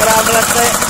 बड़ा लगता है।